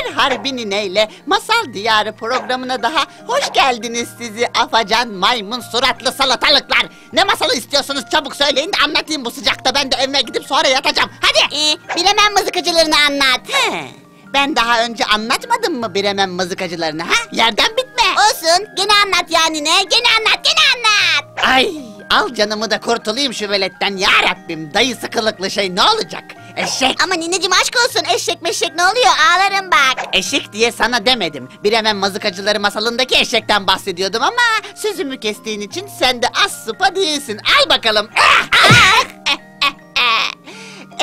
Bir Harbi Nine ile Masal Diyarı programına daha hoş geldiniz sizi afacan maymun suratlı salatalıklar. Ne masalı istiyorsunuz çabuk söyleyin de anlatayım bu sıcakta ben de evime gidip sonra yatacağım. Hadi. Ee, bilemem mızıkacılarını anlat. He, ben daha önce anlatmadım mı Biremem mızıkacılarını ha? Yerden bitme. Olsun gene anlat yani ne? Gene anlat gene anlat. Ay al canımı da kurtulayım şu veletten ya Rabbim. Dayı sıkılıklı şey ne olacak? Eşek. Ama nineciğim aşk olsun eşek meşek ne oluyor ağlarım bak. Eşek diye sana demedim. Biremem mazıkacıları masalındaki eşekten bahsediyordum ama sözümü kestiğin için sen de az sıpa değilsin. Al bakalım. Ah, ah.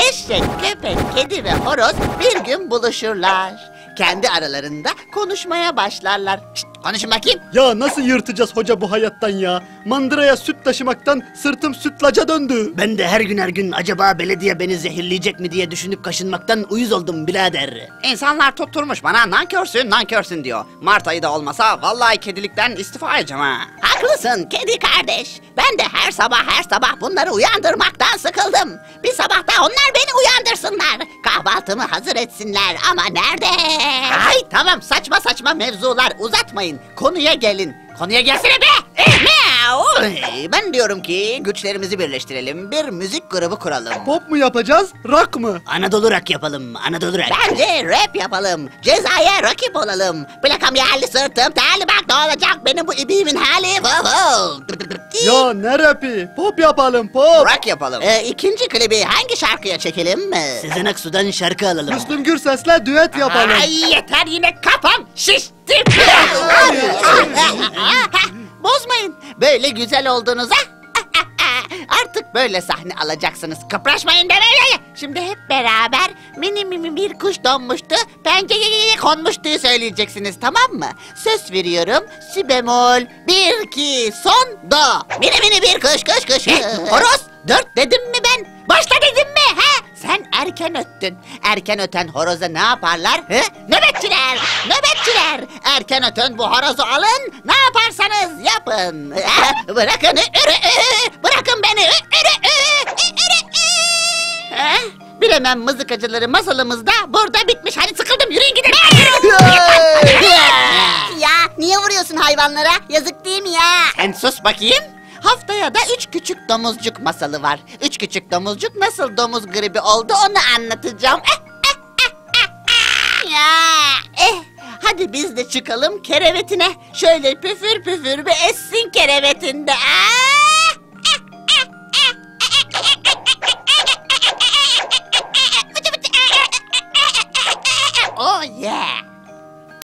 Eşek, köpek, kedi ve horoz bir gün buluşurlar. Kendi aralarında konuşmaya başlarlar. Şşt, konuşun bakayım. Ya nasıl yırtacağız hoca bu hayattan ya? Mandıraya süt taşımaktan sırtım sütlaca döndü. Ben de her gün her gün acaba belediye beni zehirleyecek mi diye düşünüp kaşınmaktan uyuz oldum birader. İnsanlar tutturmuş bana nankörsün nankörsün diyor. Mart ayı da olmasa vallahi kedilikten istifa edeceğim ha. Haklısın kedi kardeş. Ben de her sabah her sabah bunları uyandırmaktan sıkıldım. Bir sabah da onlar beni uyandırsınlar. Kahvaltımı hazır etsinler ama nerede? Ay tamam saçma saçma mevzular uzatmayın. Konuya gelin. Konuya gelsene be! Eh, Ben diyorum ki güçlerimizi birleştirelim. Bir müzik grubu kuralım. Pop mu yapacağız, rock mı? Anadolu rock yapalım, Anadolu rock. Bence rap yapalım. Cezaya rakip olalım. Plakam yerli sırtım terli bak ne olacak benim bu ibiğimin hali. Ya ne rapi? Pop yapalım pop. Rock yapalım. Ee, ikinci klibi hangi şarkıya çekelim mi? Sezen Aksu'dan şarkı alalım. Müslüm Gürses'le düet yapalım. Ay yeter yine kafam şişti. Böyle güzel olduğunuza artık böyle sahne alacaksınız. Kıpraşmayın demeye. Şimdi hep beraber mini mini bir kuş donmuştu, pencereye konmuştu söyleyeceksiniz tamam mı? Söz veriyorum. Si bemol, bir iki son do. Mini mini bir kuş kuş kuş. Horoz dört dedim mi ben? Başla dedim mi? He? Sen erken öttün. Erken öten horoza ne yaparlar? He? Nöbetçiler! Erken öten bu horozu alın, ne yaparsanız yapın. Bırakın, ürü, ürü, bırakın beni. ürü, ürü, ürü, ürü. He? Bilemem mızıkacıları masalımız da burada bitmiş. Hadi sıkıldım, yürüyün gidin. Ya niye vuruyorsun hayvanlara? Yazık değil mi ya? Sen sus bakayım. Haftaya da üç küçük domuzcuk masalı var. Üç küçük domuzcuk nasıl domuz gribi oldu onu anlatacağım. ya, biz de çıkalım kerevetine. Şöyle püfür püfür bir essin kerevetinde.